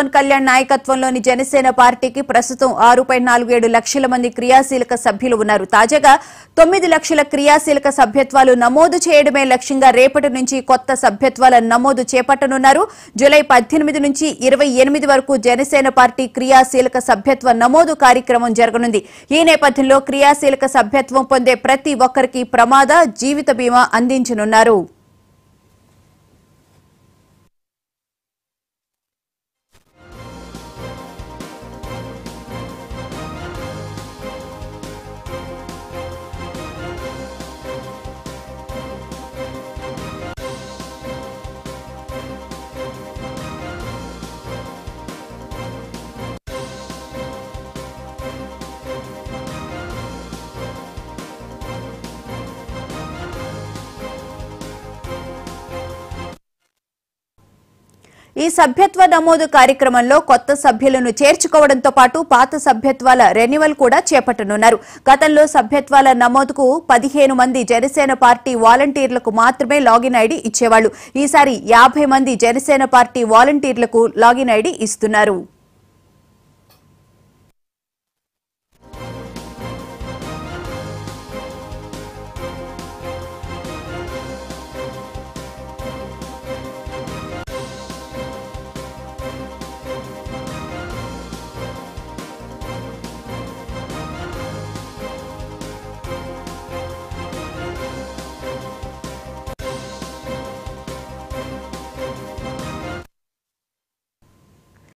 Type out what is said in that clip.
పవన్ కళ్యాణ్ నాయకత్వంలోని జనసేన పార్టీకి ప్రస్తుతం ఆరు పాయింట్ నాలుగు ఏడు లక్షల మంది క్రియాశీలక సభ్యులు ఉన్నారు. తాజాగా తొమ్మిది లక్షల క్రియాశీలక సభ్యత్వాలు నమోదు చేయడమే లక్ష్యంగా రేపటి నుంచి కొత్త సభ్యత్వాల నమోదు చేపట్టనున్నారు. జూలై పద్దెనిమిది నుంచి ఇరవై ఎనిమిది వరకు జనసేన పార్టీ క్రియాశీలక సభ్యత్వ నమోదు కార్యక్రమం జరగనుంది. ఈ నేపథ్యంలో క్రియాశీలక సభ్యత్వం పొందే ప్రతి ఒక్కరికి ప్రమాద జీవిత బీమా అందించనున్నారు. ఈ సభ్యత్వ నమోదు కార్యక్రమంలో కొత్త సభ్యులను చేర్చుకోవడంతో పాటు పాత సభ్యత్వాల రెన్యువల్ కూడా చేపట్టనున్నారు. గతంలో సభ్యత్వాల నమోదుకు పదిహేను మంది జనసేన పార్టీ వాలంటీర్లకు మాత్రమే లాగిన్ ఐడి ఇచ్చేవాళ్ళు ఈసారి యాభై మంది జనసేన పార్టీ వాలంటీర్లకు లాగిన్ ఐడి ఇస్తున్నారు.